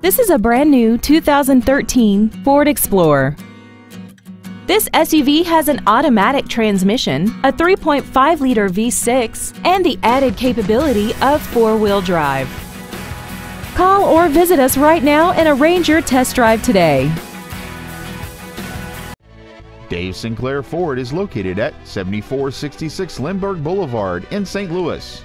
This is a brand new 2013 Ford Explorer. This SUV has an automatic transmission, a 3.5-liter V6, and the added capability of four-wheel drive. Call or visit us right now and arrange your test drive today. Dave Sinclair Ford is located at 7466 Lindbergh Boulevard in St. Louis.